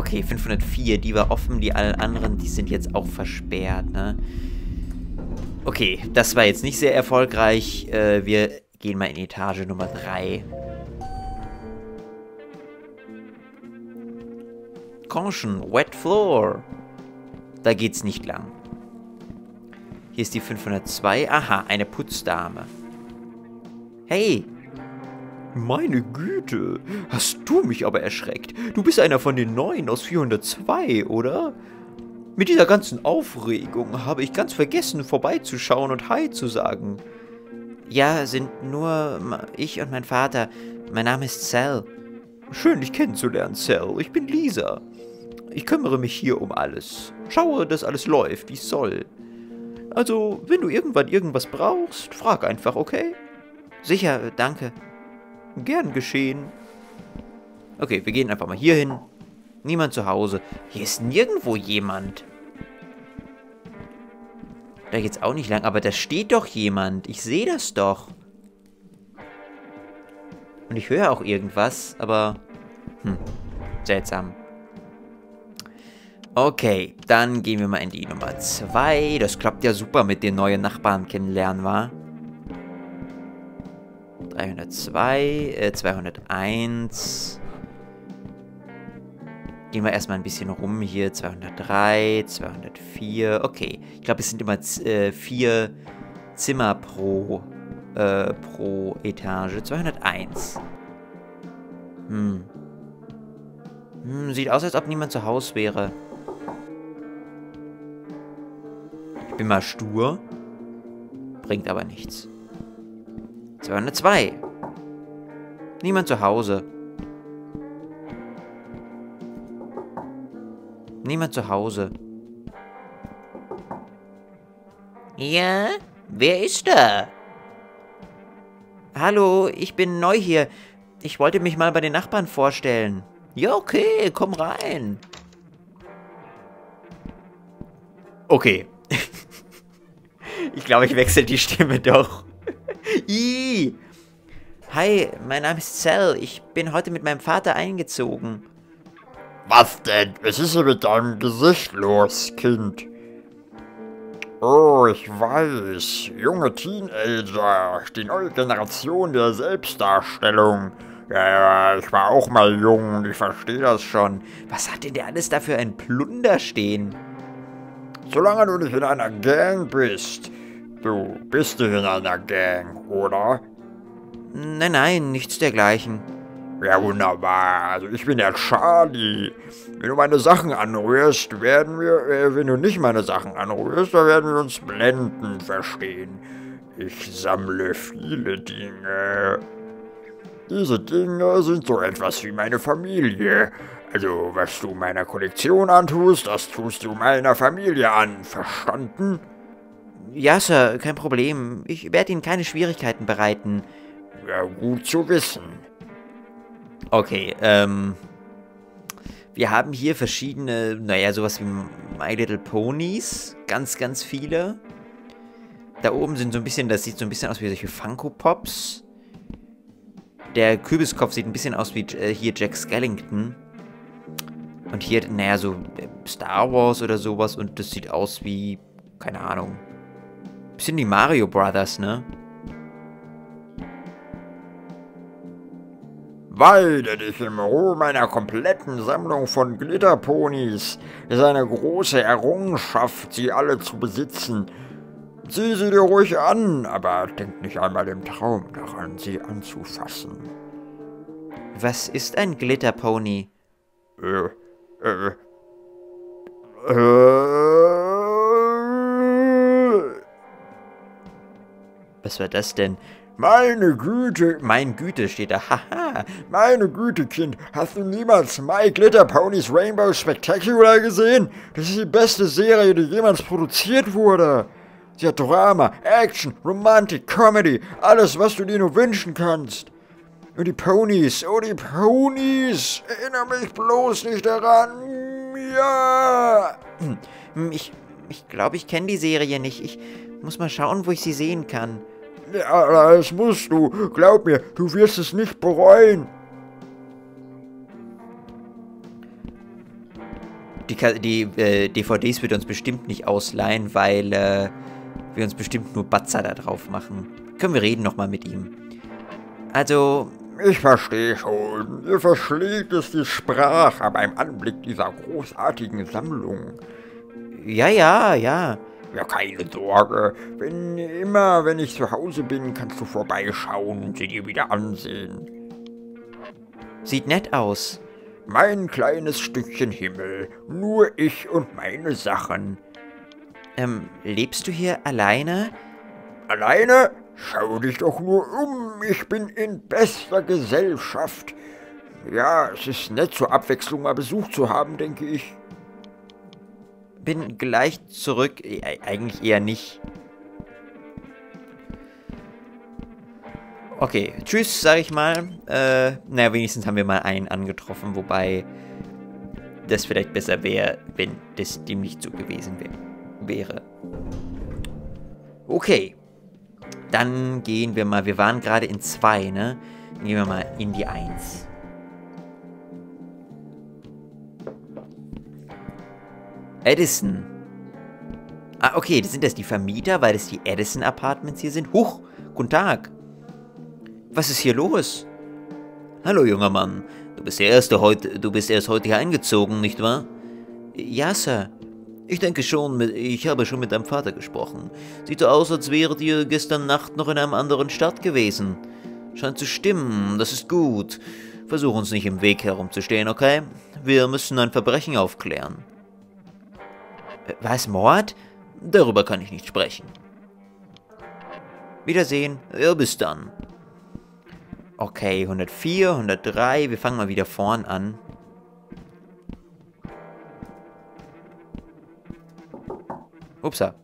Okay, 504, die war offen, die allen anderen, die sind jetzt auch versperrt, ne? Okay, das war jetzt nicht sehr erfolgreich. Äh, wir gehen mal in Etage Nummer 3. Caution, Wet Floor. Da geht's nicht lang. Hier ist die 502. Aha, eine Putzdame. Hey. Meine Güte, hast du mich aber erschreckt. Du bist einer von den Neuen aus 402, oder? Mit dieser ganzen Aufregung habe ich ganz vergessen, vorbeizuschauen und Hi zu sagen. Ja, sind nur ich und mein Vater. Mein Name ist Cell. Schön, dich kennenzulernen, Cell. Ich bin Lisa. Ich kümmere mich hier um alles. Schaue, dass alles läuft, wie es soll. Also, wenn du irgendwann irgendwas brauchst, frag einfach, okay? Sicher, danke. Gern geschehen. Okay, wir gehen einfach mal hier hin. Niemand zu Hause. Hier ist nirgendwo jemand. Da geht's auch nicht lang, aber da steht doch jemand. Ich sehe das doch. Und ich höre auch irgendwas, aber... Hm, seltsam. Okay, dann gehen wir mal in die Nummer 2. Das klappt ja super mit den neuen Nachbarn kennenlernen, wa? 302, äh, 201. Gehen wir erstmal ein bisschen rum hier. 203, 204. Okay, ich glaube, es sind immer äh, vier Zimmer pro, äh, pro Etage. 201. Hm. Hm, sieht aus, als ob niemand zu Hause wäre. bin mal stur. Bringt aber nichts. 202. Niemand zu Hause. Niemand zu Hause. Ja? Wer ist da? Hallo, ich bin neu hier. Ich wollte mich mal bei den Nachbarn vorstellen. Ja, okay, komm rein. Okay, ich glaube, ich wechsle die Stimme doch. Ih. Hi, mein Name ist Cell. Ich bin heute mit meinem Vater eingezogen. Was denn? Was ist denn mit deinem Gesicht los, Kind? Oh, ich weiß. Junge Teenager. Die neue Generation der Selbstdarstellung. Ja, ja, ich war auch mal jung und ich verstehe das schon. Was hat denn der alles da für ein Plunder stehen? Solange du nicht in einer Gang bist, Du bist nicht in einer Gang, oder? Nein, nein, nichts dergleichen. Ja, wunderbar. Also ich bin der Charlie. Wenn du meine Sachen anrührst, werden wir, äh, wenn du nicht meine Sachen anrührst, dann werden wir uns blenden verstehen. Ich sammle viele Dinge. Diese Dinge sind so etwas wie meine Familie. Also, was du meiner Kollektion antust, das tust du meiner Familie an. Verstanden? Ja, Sir, kein Problem. Ich werde Ihnen keine Schwierigkeiten bereiten. Ja, gut zu wissen. Okay, ähm... Wir haben hier verschiedene, naja, sowas wie My Little Ponies. Ganz, ganz viele. Da oben sind so ein bisschen, das sieht so ein bisschen aus wie solche Funko Pops. Der Kürbiskopf sieht ein bisschen aus wie äh, hier Jack Skellington. Und hier, naja, so äh, Star Wars oder sowas. Und das sieht aus wie, keine Ahnung, Bisschen die Mario Brothers, ne? Weide dich im Ruhe meiner kompletten Sammlung von Glitterponys. Es ist eine große Errungenschaft, sie alle zu besitzen. Sieh sie dir ruhig an, aber denk nicht einmal im Traum daran, sie anzufassen. Was ist ein Glitterpony? Äh, äh, äh, Was war das denn? Meine Güte, mein Güte steht da, haha. Meine Güte, Kind, hast du niemals My Glitter Ponies Rainbow Spectacular gesehen? Das ist die beste Serie, die jemals produziert wurde. Sie hat Drama, Action, Romantik, Comedy, alles, was du dir nur wünschen kannst. Und die Ponys, oh die Ponys, erinnere mich bloß nicht daran. Ja. Hm, ich, ich glaube, ich kenne die Serie nicht. Ich muss mal schauen, wo ich sie sehen kann. Ja, das musst du. Glaub mir, du wirst es nicht bereuen. Die, die äh, DVDs wird er uns bestimmt nicht ausleihen, weil äh, wir uns bestimmt nur Batzer da drauf machen. Können wir reden nochmal mit ihm. Also, Ich verstehe schon. Ihr verschlägt es die Sprache beim Anblick dieser großartigen Sammlung. ja, ja, ja. Ja, keine Sorge. Wenn immer, wenn ich zu Hause bin, kannst du vorbeischauen und sie dir wieder ansehen. Sieht nett aus. Mein kleines Stückchen Himmel. Nur ich und meine Sachen. Ähm, lebst du hier alleine? Alleine? Schau dich doch nur um. Ich bin in bester Gesellschaft. Ja, es ist nett, zur Abwechslung mal Besuch zu haben, denke ich. Bin gleich zurück. E eigentlich eher nicht. Okay, tschüss, sag ich mal. Äh, naja, wenigstens haben wir mal einen angetroffen, wobei das vielleicht besser wäre, wenn das dem nicht so gewesen wär wäre. Okay. Dann gehen wir mal. Wir waren gerade in 2, ne? Gehen wir mal in die 1. Edison. Ah, okay, sind das die Vermieter, weil das die Edison Apartments hier sind? Huch, guten Tag. Was ist hier los? Hallo, junger Mann. Du bist, der erste heute, du bist erst heute hier eingezogen, nicht wahr? Ja, Sir. Ich denke schon, ich habe schon mit deinem Vater gesprochen. Sieht so aus, als wäret ihr gestern Nacht noch in einem anderen Stadt gewesen. Scheint zu stimmen, das ist gut. Versuch uns nicht im Weg herumzustehen, okay? Wir müssen ein Verbrechen aufklären. Was, Mord? Darüber kann ich nicht sprechen. Wiedersehen. Ja, bis dann. Okay, 104, 103. Wir fangen mal wieder vorn an. Upsa.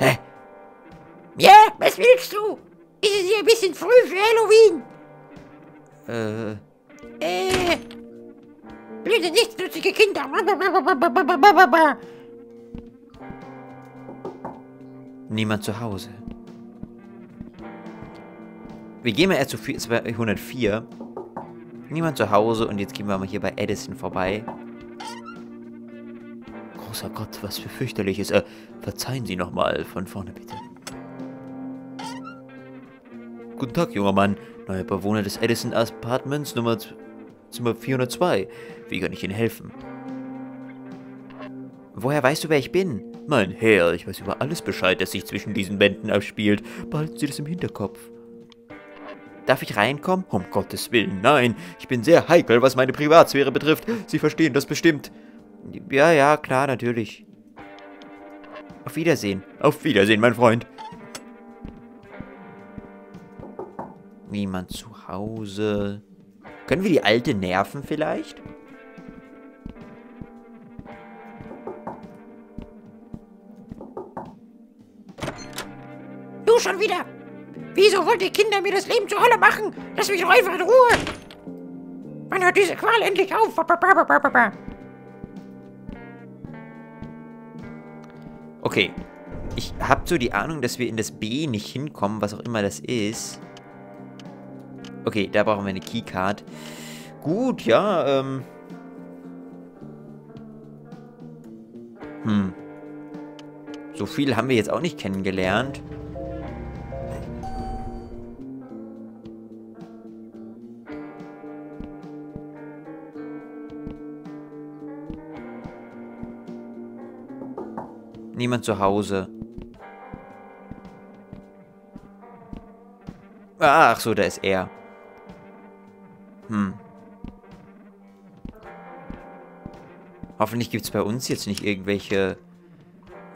Hä? Ja, was willst du? Ist es hier ein bisschen früh für Halloween? Äh, Äh. Blöde, nichtsnutzige Kinder. Niemand zu Hause. Wir gehen mal erst zu 204. Niemand zu Hause und jetzt gehen wir mal hier bei Edison vorbei. Großer Gott, was für fürchterliches. Äh, verzeihen Sie nochmal von vorne bitte. Guten Tag, junger Mann. Neuer Bewohner des Edison Apartments Nummer Zimmer 402. Wie kann ich Ihnen helfen? Woher weißt du, wer ich bin? Mein Herr, ich weiß über alles Bescheid, das sich zwischen diesen Wänden abspielt. Behalten Sie das im Hinterkopf. Darf ich reinkommen? Um Gottes Willen, nein. Ich bin sehr heikel, was meine Privatsphäre betrifft. Sie verstehen das bestimmt. Ja, ja, klar, natürlich. Auf Wiedersehen. Auf Wiedersehen, mein Freund. Niemand zu Hause. Können wir die Alte nerven vielleicht? Schon wieder? Wieso wollt ihr Kinder mir das Leben zur Hölle machen? Lass mich doch einfach in Ruhe. Wann hört diese Qual endlich auf? Okay. Ich habe so die Ahnung, dass wir in das B nicht hinkommen, was auch immer das ist. Okay, da brauchen wir eine Keycard. Gut, ja, ähm... Hm. So viel haben wir jetzt auch nicht kennengelernt. Niemand zu Hause. Ach so, da ist er. Hm. Hoffentlich gibt es bei uns jetzt nicht irgendwelche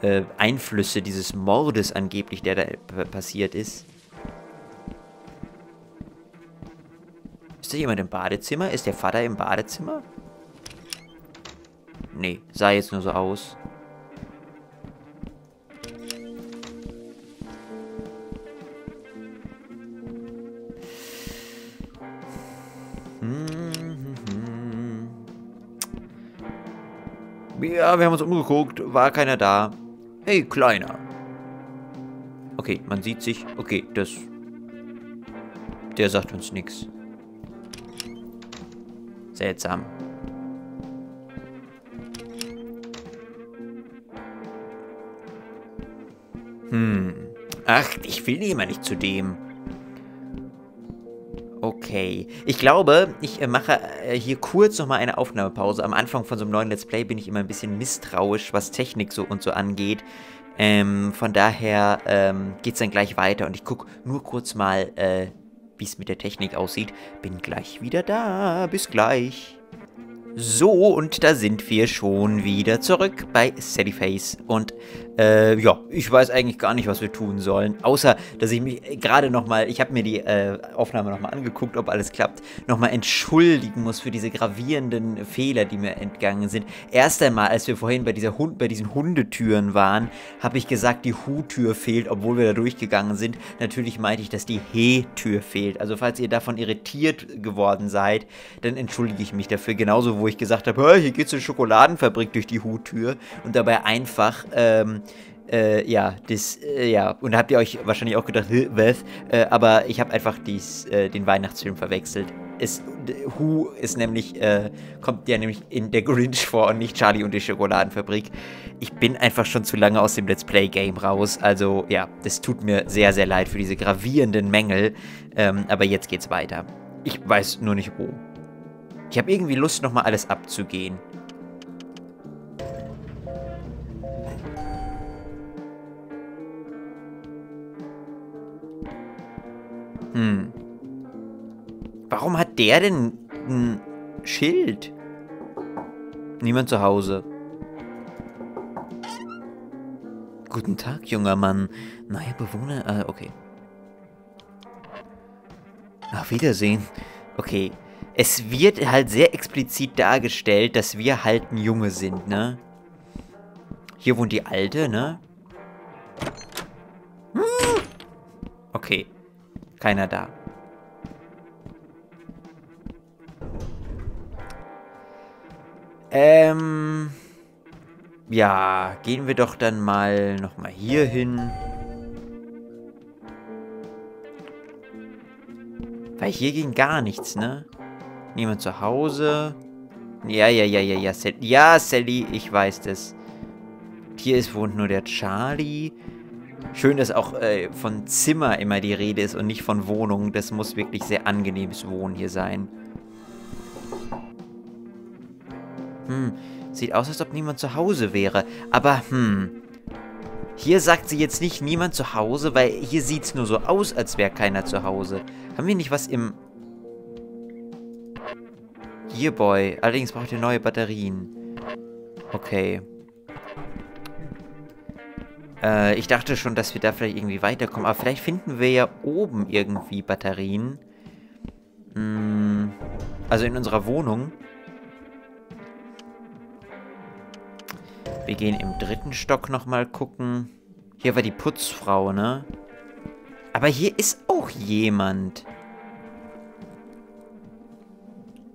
äh, Einflüsse dieses Mordes angeblich, der da p- passiert ist. Ist da jemand im Badezimmer? Ist der Vater im Badezimmer? Nee, sah jetzt nur so aus. Ja, wir haben uns umgeguckt, war keiner da. Hey, Kleiner. Okay, man sieht sich. Okay, das... Der sagt uns nichts. Seltsam. Hm. Ach, ich will immer nicht zu dem. Okay. Ich glaube, ich äh, mache äh, hier kurz nochmal eine Aufnahmepause. Am Anfang von so einem neuen Let's Play bin ich immer ein bisschen misstrauisch, was Technik so und so angeht. Ähm, von daher ähm, geht es dann gleich weiter und ich gucke nur kurz mal, äh, wie es mit der Technik aussieht. Bin gleich wieder da. Bis gleich. So, und da sind wir schon wieder zurück bei Sallyface. Und äh, ja, ich weiß eigentlich gar nicht, was wir tun sollen. Außer, dass ich mich gerade nochmal, ich habe mir die äh, Aufnahme nochmal angeguckt, ob alles klappt, nochmal entschuldigen muss für diese gravierenden Fehler, die mir entgangen sind. Erst einmal, als wir vorhin bei, dieser Hund, bei diesen Hundetüren waren, habe ich gesagt, die Hu-Tür fehlt, obwohl wir da durchgegangen sind. Natürlich meinte ich, dass die He-Tür fehlt. Also falls ihr davon irritiert geworden seid, dann entschuldige ich mich dafür. Genauso, wo ich gesagt habe, hier geht's zur Schokoladenfabrik durch die Hu-Tür und dabei einfach ähm, äh, ja, das, äh, ja, und habt ihr euch wahrscheinlich auch gedacht, was? Äh, aber ich habe einfach dies, äh, den Weihnachtsfilm verwechselt. Es, Who ist nämlich, äh, kommt ja nämlich in der Grinch vor und nicht Charlie und die Schokoladenfabrik. Ich bin einfach schon zu lange aus dem Let's Play Game raus, also ja, das tut mir sehr, sehr leid für diese gravierenden Mängel, ähm, aber jetzt geht's weiter. Ich weiß nur nicht wo. Ich habe irgendwie Lust, nochmal alles abzugehen. Hm. Warum hat der denn ein Schild? Niemand zu Hause. Guten Tag, junger Mann. Neuer Bewohner, äh, okay. Auf Wiedersehen. Okay. Es wird halt sehr explizit dargestellt, dass wir halt ein Junge sind, ne? Hier wohnt die Alte, ne? Hm. Okay keiner da. Ähm... Ja, gehen wir doch dann mal nochmal hier hin. Weil hier ging gar nichts, ne? Niemand zu Hause. Ja, ja, ja, ja, ja, Sally. Ja, Sally, ich weiß das. Hier ist wohnt nur der Charlie. Schön, dass auch äh, von Zimmer immer die Rede ist und nicht von Wohnung. Das muss wirklich sehr angenehmes Wohnen hier sein. Hm, sieht aus, als ob niemand zu Hause wäre. Aber, hm, hier sagt sie jetzt nicht niemand zu Hause, weil hier sieht es nur so aus, als wäre keiner zu Hause. Haben wir nicht was im... Gearboy. Allerdings braucht ihr neue Batterien. Okay. Äh, ich dachte schon, dass wir da vielleicht irgendwie weiterkommen. Aber vielleicht finden wir ja oben irgendwie Batterien. Hm, also in unserer Wohnung. Wir gehen im dritten Stock nochmal gucken. Hier war die Putzfrau, ne? Aber hier ist auch jemand.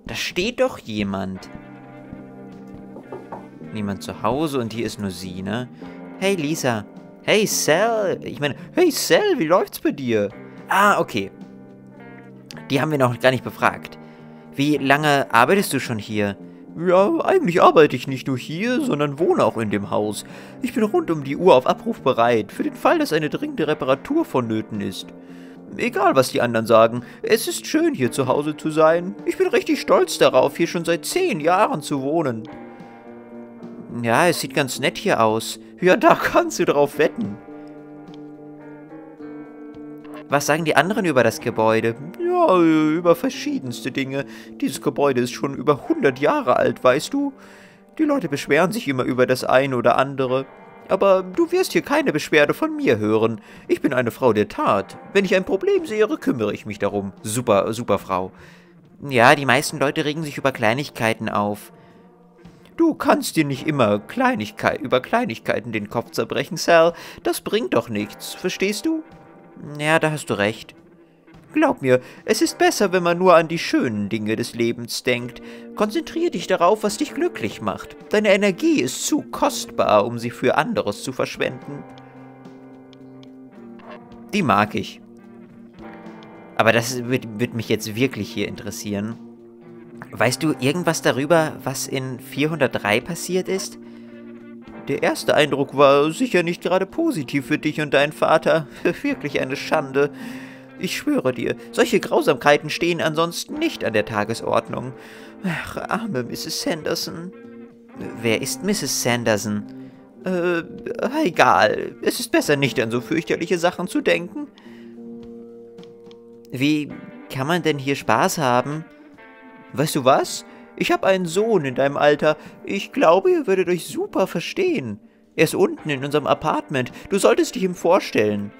Da steht doch jemand. Niemand zu Hause und hier ist nur sie, ne? Hey Lisa, Hey Sal, ich meine, hey Sal, wie läuft's bei dir? Ah, okay. Die haben wir noch gar nicht befragt. Wie lange arbeitest du schon hier? Ja, eigentlich arbeite ich nicht nur hier, sondern wohne auch in dem Haus. Ich bin rund um die Uhr auf Abruf bereit, für den Fall, dass eine dringende Reparatur vonnöten ist. Egal, was die anderen sagen, es ist schön, hier zu Hause zu sein. Ich bin richtig stolz darauf, hier schon seit zehn Jahren zu wohnen. Ja, es sieht ganz nett hier aus. Ja, da kannst du drauf wetten. Was sagen die anderen über das Gebäude? Ja, über verschiedenste Dinge. Dieses Gebäude ist schon über 100 Jahre alt, weißt du? Die Leute beschweren sich immer über das eine oder andere. Aber du wirst hier keine Beschwerde von mir hören. Ich bin eine Frau der Tat. Wenn ich ein Problem sehe, kümmere ich mich darum. Super, super Frau. Ja, die meisten Leute regen sich über Kleinigkeiten auf. Du kannst dir nicht immer Kleinigkeit über Kleinigkeiten den Kopf zerbrechen, Sal. Das bringt doch nichts, verstehst du? Ja, da hast du recht. Glaub mir, es ist besser, wenn man nur an die schönen Dinge des Lebens denkt. Konzentrier dich darauf, was dich glücklich macht. Deine Energie ist zu kostbar, um sie für anderes zu verschwenden. Die mag ich. Aber das wird, wird mich jetzt wirklich hier interessieren. Weißt du irgendwas darüber, was in 403 passiert ist? Der erste Eindruck war sicher nicht gerade positiv für dich und deinen Vater. Wirklich eine Schande. Ich schwöre dir, solche Grausamkeiten stehen ansonsten nicht an der Tagesordnung. Ach, arme Mrs. Sanderson. Wer ist Mrs. Sanderson? Äh, egal. Es ist besser nicht an so fürchterliche Sachen zu denken. Wie kann man denn hier Spaß haben? Weißt du was? Ich habe einen Sohn in deinem Alter. Ich glaube, ihr würdet euch super verstehen. Er ist unten in unserem Apartment. Du solltest dich ihm vorstellen.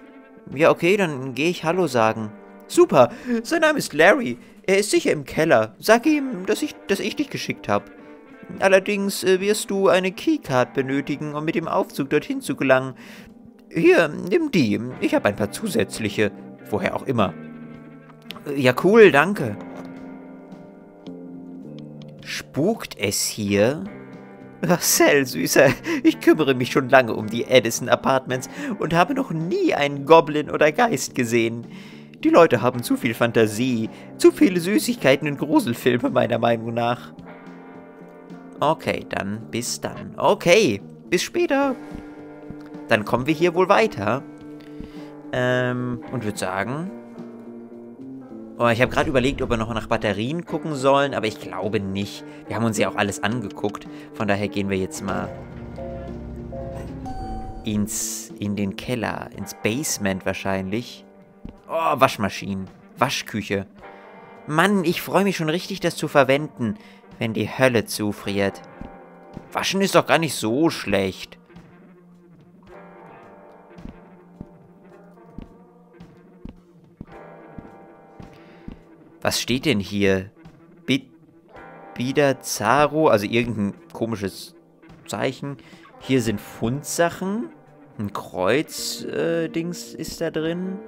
Ja, okay, dann gehe ich Hallo sagen. Super, sein Name ist Larry. Er ist sicher im Keller. Sag ihm, dass ich, dass ich dich geschickt habe. Allerdings äh, wirst du eine Keycard benötigen, um mit dem Aufzug dorthin zu gelangen. Hier, nimm die. Ich habe ein paar zusätzliche. Woher auch immer. Ja, cool, danke. Spukt es hier? Sal, Süßer, ich kümmere mich schon lange um die Edison Apartments und habe noch nie einen Goblin oder Geist gesehen. Die Leute haben zu viel Fantasie, zu viele Süßigkeiten und Gruselfilme, meiner Meinung nach. Okay, dann bis dann. Okay, bis später. Dann kommen wir hier wohl weiter. Ähm, und würde sagen... Oh, ich habe gerade überlegt, ob wir noch nach Batterien gucken sollen, aber ich glaube nicht. Wir haben uns ja auch alles angeguckt. Von daher gehen wir jetzt mal ins, in den Keller, ins Basement wahrscheinlich. Oh, Waschmaschinen, Waschküche. Mann, ich freue mich schon richtig, das zu verwenden, wenn die Hölle zufriert. Waschen ist doch gar nicht so schlecht. Was steht denn hier? Bidazaro, also irgendein komisches Zeichen. Hier sind Fundsachen. Ein Kreuz-Dings äh, ist da drin.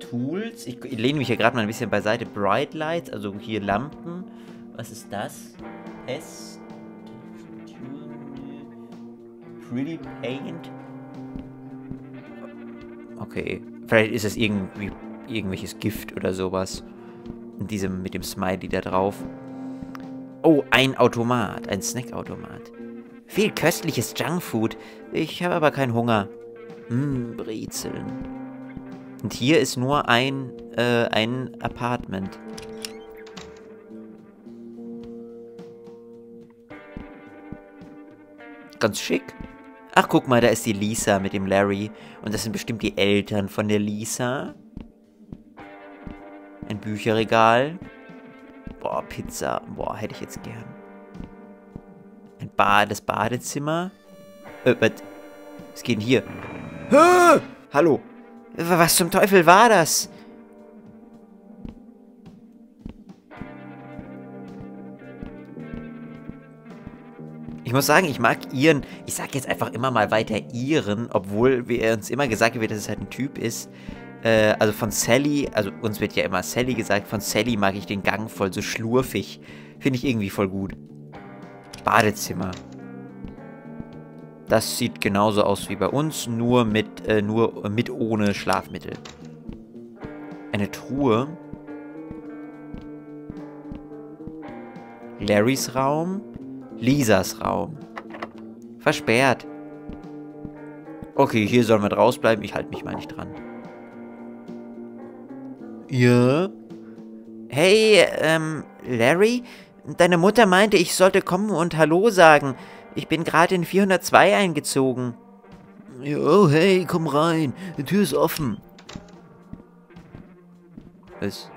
Tools. Ich, ich lehne mich hier gerade mal ein bisschen beiseite. Bright Lights, also hier Lampen. Was ist das? S. Pretty Paint. Okay. Vielleicht ist es irgendwie irgendwelches Gift oder sowas. In diesem, mit dem Smiley da drauf. Oh, ein Automat. Ein Snackautomat. Viel köstliches Junkfood. Ich habe aber keinen Hunger. Hm, Brezeln. Und hier ist nur ein, äh, ein Apartment. Ganz schick. Ach, guck mal, da ist die Lisa mit dem Larry. Und das sind bestimmt die Eltern von der Lisa. Bücherregal. Boah, Pizza. Boah, hätte ich jetzt gern. Ein Bad, das Badezimmer. Äh, was? Was geht denn hier? Hä? Hallo. Was zum Teufel war das? Ich muss sagen, ich mag Iren, ich sag jetzt einfach immer mal weiter Iren, obwohl wir uns immer gesagt wird, dass es halt ein Typ ist. Äh, also von Sally, also uns wird ja immer Sally gesagt, von Sally mag ich den Gang voll so schlurfig. Finde ich irgendwie voll gut. Badezimmer. Das sieht genauso aus wie bei uns, nur mit, äh, nur mit ohne Schlafmittel. Eine Truhe. Larrys Raum. Lisas Raum. Versperrt. Okay, hier sollen wir draus bleiben. Ich halte mich mal nicht dran. Ja? Hey, ähm, Larry? Deine Mutter meinte, ich sollte kommen und Hallo sagen. Ich bin gerade in 402 eingezogen. Oh, hey, komm rein. Die Tür ist offen. Was?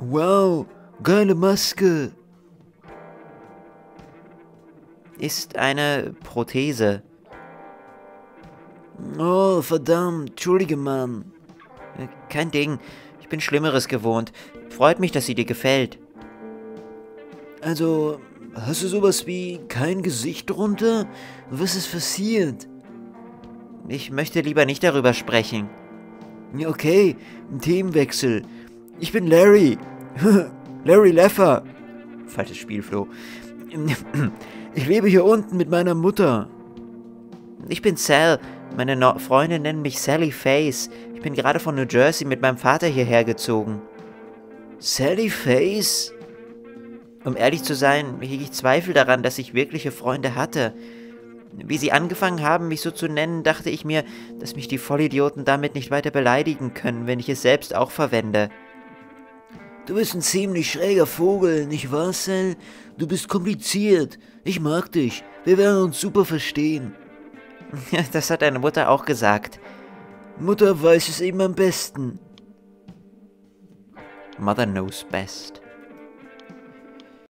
Wow, geile Maske. Ist eine Prothese. Oh, verdammt. Entschuldige, Mann. Kein Ding bin Schlimmeres gewohnt. Freut mich, dass sie dir gefällt. Also, hast du sowas wie kein Gesicht drunter? Was ist passiert? Ich möchte lieber nicht darüber sprechen. Okay, ein Themenwechsel. Ich bin Larry. Larry Leffer. Falsches Spiel, Flo. Ich lebe hier unten mit meiner Mutter. Ich bin Sal. Meine no Freunde nennen mich Sally Face. Ich bin gerade von New Jersey mit meinem Vater hierher gezogen. Sally Face? Um ehrlich zu sein, hege ich Zweifel daran, dass ich wirkliche Freunde hatte. Wie sie angefangen haben, mich so zu nennen, dachte ich mir, dass mich die Vollidioten damit nicht weiter beleidigen können, wenn ich es selbst auch verwende. Du bist ein ziemlich schräger Vogel, nicht wahr, Sel? Du bist kompliziert. Ich mag dich. Wir werden uns super verstehen. Das hat deine Mutter auch gesagt. Mutter weiß es eben am besten. Mother knows best.